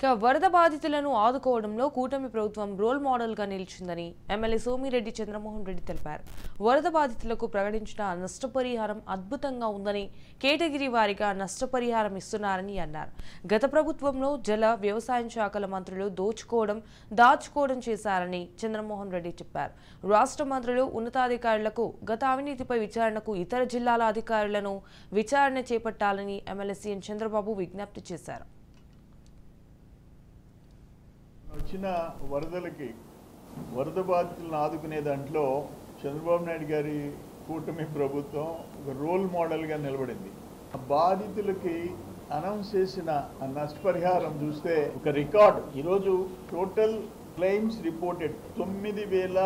ఇక వరద బాధితులను ఆదుకోవడంలో కూటమి ప్రభుత్వం రోల్ మోడల్గా నిలిచిందని ఎమ్మెల్యే సోమిరెడ్డి చంద్రమోహన్ రెడ్డి తెలిపారు. వరద బాధితులకు ప్రకటించిన నష్టపరిహారం అద్భుతంగా ఉందని కేటగిరీ వారిగా నష్టపరిహారం ఇస్తున్నారని అన్నారు. గత ప్రభుత్వంలో జల వ్యవసాయ శాఖల మంత్రులు దోచుకోవడం దాచుకోవడం చేశారని చంద్రమోహన్ రెడ్డి చెప్పారు. రాష్ట్ర మంత్రులు ఉన్నతాధికారులకు గత అవినీతిపై విచారణకు ఇతర జిల్లాల అధికారులను విచారణ చేపట్టాలని ఎమ్మెల్యే సీఎం చంద్రబాబు విజ్ఞప్తి చేశారు. వచ్చిన వరదలకి వరద బాధితులను ఆదుకునే దాంట్లో చంద్రబాబు నాయుడు గారి కూటమి ప్రభుత్వం ఒక రోల్ మోడల్గా నిలబడింది. ఆ బాధితులకి అనౌన్స్ చేసిన నష్టపరిహారం చూస్తే ఒక రికార్డ్. ఈరోజు టోటల్ క్లెయిమ్స్ రిపోర్టెడ్ తొమ్మిది వేల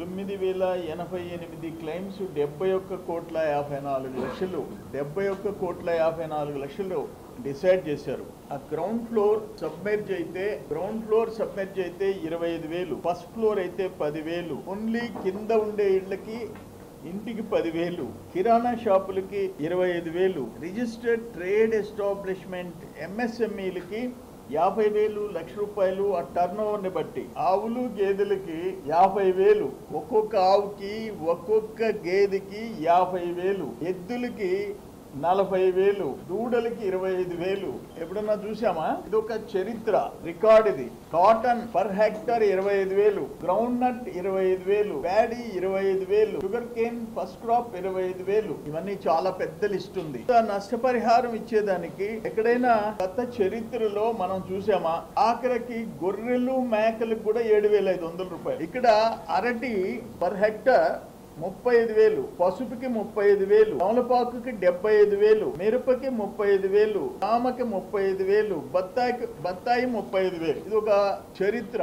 తొమ్మిది వేల ఎనభై ఎనిమిది క్లెయిమ్స్ డెబ్బై ఒక్క కోట్ల యాభై నాలుగు లక్షలు డెబ్బై ఒక్క కోట్ల యాభై నాలుగు లక్షలు డిసైడ్ చేశారు. ఆ గ్రౌండ్ ఫ్లోర్ సబ్మెర్జ్ అయితే గ్రౌండ్ ఫ్లోర్ సబ్మెర్జ్ అయితే ఇరవై ఐదు వేలు ఫస్ట్ ఫ్లోర్ అయితే పదివేలు ఓన్లీ కింద ఉండే ఇళ్ళకి ఇంటికి పదివేలు కిరాణా షాపులకి ఇరవై ఐదు వేలు రిజిస్టర్డ్ ట్రేడ్ ఎస్టాబ్లిష్మెంట్ ఎంఎస్ఎంఈలకి యాభై వేలు లక్ష రూపాయలు ఆ టర్న్ ఓవర్ని బట్టి ఆవులు గేదెలకి యాభై వేలు ఒక్కొక్క ఆవుకి ఒక్కొక్క గేదెకి యాభై వేలు ఎద్దులకి నలభై వేలు దూడలకి ఇరవై ఐదు వేలు. ఎప్పుడన్నా చూసామా ఇది ఒక చరిత్ర రికార్డ్ ఇది. కాటన్ పర్ హెక్టర్ ఇరవై ఐదు వేలు గ్రౌండ్ నట్ ఇరవై ఐదు వేలు ప్యాడీ ఇరవై ఐదు వేలు షుగర్ కేన్ ఫస్ట్ క్రాప్ ఇరవై ఐదు వేలు. ఇవన్నీ చాలా పెద్ద లిస్ట్ ఉంది. నష్టపరిహారం ఇచ్చేదానికి ఎక్కడైనా గత చరిత్రలో మనం చూసామా ఆఖరికి గొర్రెలు మేకలకు కూడా ఏడు వేల ఐదు వందల రూపాయలు. ఇక్కడ అరటి పర్ హెక్టర్ ముప్పై ఐదు వేలు పసుపుకి ముప్పై ఐదు వేలు తమలపాకుకి డెబ్బై ఐదు వేలు మిరపకి ముప్పై ఐదు వేలు తామకి ముప్పై ఐదు వేలు బత్తాయికి బత్తాయి ముప్పై ఐదు వేలు. ఇది ఒక చరిత్ర.